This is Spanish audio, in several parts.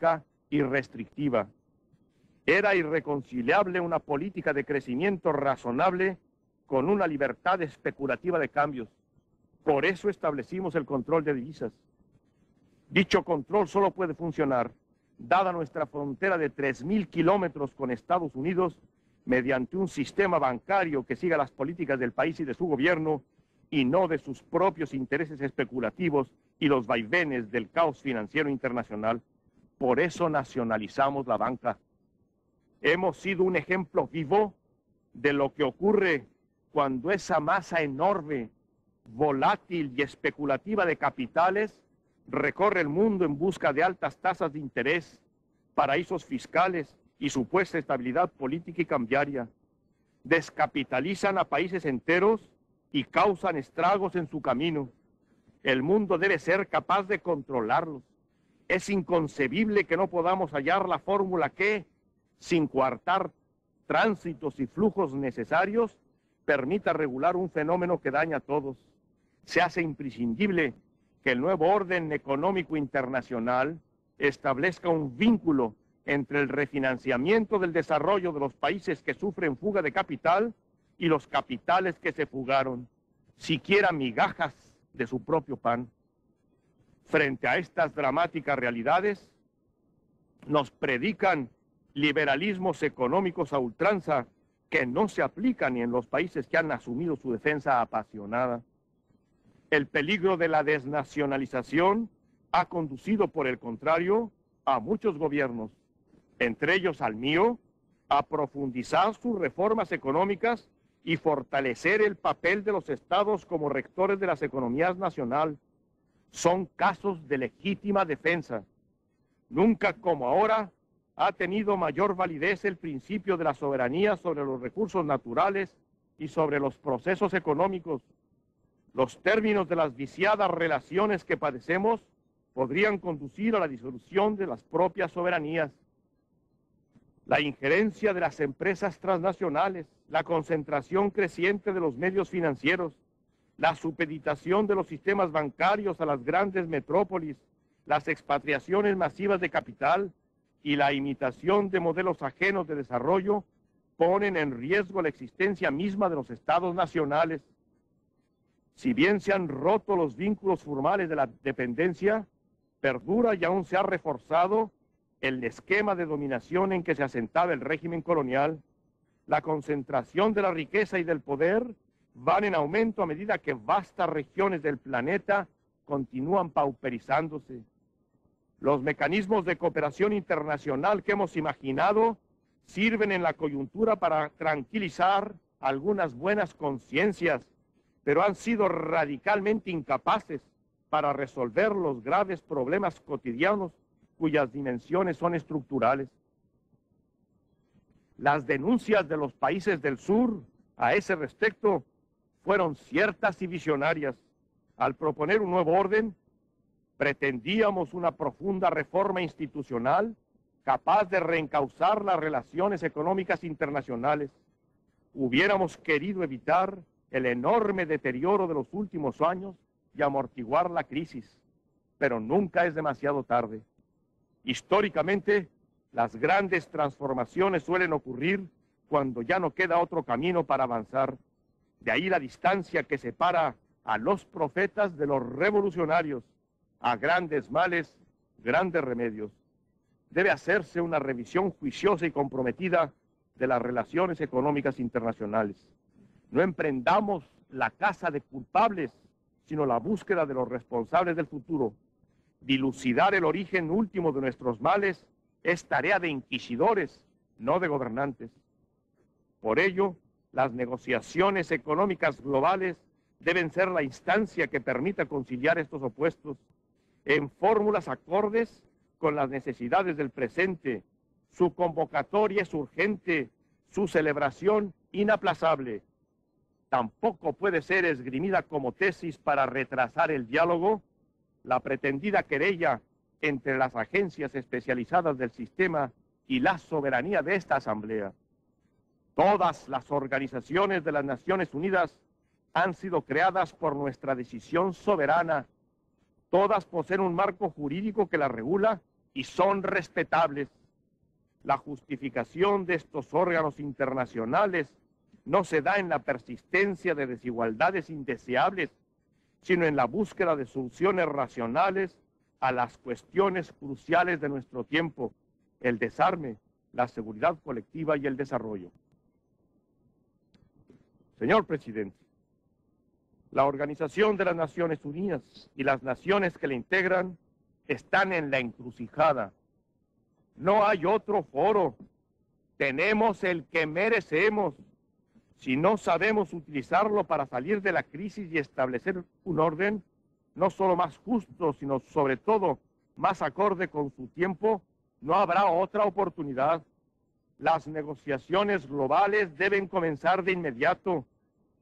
económica y restrictiva. Era irreconciliable una política de crecimiento razonable con una libertad especulativa de cambios. Por eso establecimos el control de divisas. Dicho control solo puede funcionar, dada nuestra frontera de 3.000 kilómetros con Estados Unidos, mediante un sistema bancario que siga las políticas del país y de su gobierno y no de sus propios intereses especulativos y los vaivenes del caos financiero internacional. Por eso nacionalizamos la banca. Hemos sido un ejemplo vivo de lo que ocurre cuando esa masa enorme, volátil y especulativa de capitales recorre el mundo en busca de altas tasas de interés, paraísos fiscales y supuesta estabilidad política y cambiaria. Descapitalizan a países enteros y causan estragos en su camino. El mundo debe ser capaz de controlarlos. Es inconcebible que no podamos hallar la fórmula que, sin coartar tránsitos y flujos necesarios, permita regular un fenómeno que daña a todos. Se hace imprescindible que el nuevo orden económico internacional establezca un vínculo entre el refinanciamiento del desarrollo de los países que sufren fuga de capital y los capitales que se fugaron, siquiera migajas de su propio pan. Frente a estas dramáticas realidades, nos predican liberalismos económicos a ultranza que no se aplican ni en los países que han asumido su defensa apasionada. El peligro de la desnacionalización ha conducido, por el contrario, a muchos gobiernos, entre ellos al mío, a profundizar sus reformas económicas y fortalecer el papel de los estados como rectores de las economías nacionales. Son casos de legítima defensa. Nunca como ahora ha tenido mayor validez el principio de la soberanía sobre los recursos naturales y sobre los procesos económicos los términos de las viciadas relaciones que padecemos podrían conducir a la disolución de las propias soberanías. La injerencia de las empresas transnacionales, la concentración creciente de los medios financieros, la supeditación de los sistemas bancarios a las grandes metrópolis, las expatriaciones masivas de capital y la imitación de modelos ajenos de desarrollo ponen en riesgo la existencia misma de los estados nacionales si bien se han roto los vínculos formales de la dependencia, perdura y aún se ha reforzado el esquema de dominación en que se asentaba el régimen colonial. La concentración de la riqueza y del poder van en aumento a medida que vastas regiones del planeta continúan pauperizándose. Los mecanismos de cooperación internacional que hemos imaginado sirven en la coyuntura para tranquilizar algunas buenas conciencias pero han sido radicalmente incapaces para resolver los graves problemas cotidianos cuyas dimensiones son estructurales. Las denuncias de los países del sur a ese respecto fueron ciertas y visionarias. Al proponer un nuevo orden, pretendíamos una profunda reforma institucional capaz de reencauzar las relaciones económicas internacionales. Hubiéramos querido evitar el enorme deterioro de los últimos años y amortiguar la crisis, pero nunca es demasiado tarde. Históricamente, las grandes transformaciones suelen ocurrir cuando ya no queda otro camino para avanzar. De ahí la distancia que separa a los profetas de los revolucionarios. A grandes males, grandes remedios. Debe hacerse una revisión juiciosa y comprometida de las relaciones económicas internacionales. No emprendamos la caza de culpables, sino la búsqueda de los responsables del futuro. Dilucidar el origen último de nuestros males es tarea de inquisidores, no de gobernantes. Por ello, las negociaciones económicas globales deben ser la instancia que permita conciliar estos opuestos en fórmulas acordes con las necesidades del presente. Su convocatoria es urgente, su celebración inaplazable tampoco puede ser esgrimida como tesis para retrasar el diálogo la pretendida querella entre las agencias especializadas del sistema y la soberanía de esta Asamblea. Todas las organizaciones de las Naciones Unidas han sido creadas por nuestra decisión soberana. Todas poseen un marco jurídico que las regula y son respetables. La justificación de estos órganos internacionales no se da en la persistencia de desigualdades indeseables, sino en la búsqueda de soluciones racionales a las cuestiones cruciales de nuestro tiempo, el desarme, la seguridad colectiva y el desarrollo. Señor presidente, la Organización de las Naciones Unidas y las naciones que la integran están en la encrucijada. No hay otro foro. Tenemos el que merecemos. Si no sabemos utilizarlo para salir de la crisis y establecer un orden, no solo más justo, sino sobre todo más acorde con su tiempo, no habrá otra oportunidad. Las negociaciones globales deben comenzar de inmediato,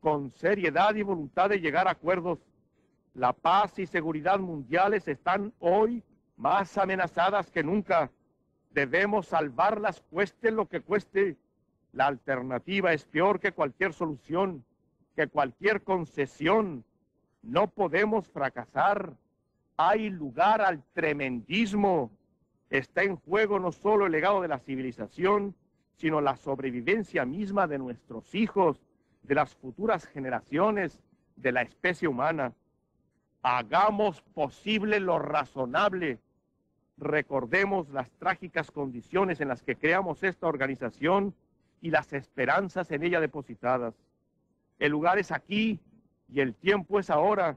con seriedad y voluntad de llegar a acuerdos. La paz y seguridad mundiales están hoy más amenazadas que nunca. Debemos salvarlas cueste lo que cueste. La alternativa es peor que cualquier solución, que cualquier concesión. No podemos fracasar. Hay lugar al tremendismo. Está en juego no solo el legado de la civilización, sino la sobrevivencia misma de nuestros hijos, de las futuras generaciones, de la especie humana. Hagamos posible lo razonable recordemos las trágicas condiciones en las que creamos esta organización y las esperanzas en ella depositadas. El lugar es aquí y el tiempo es ahora.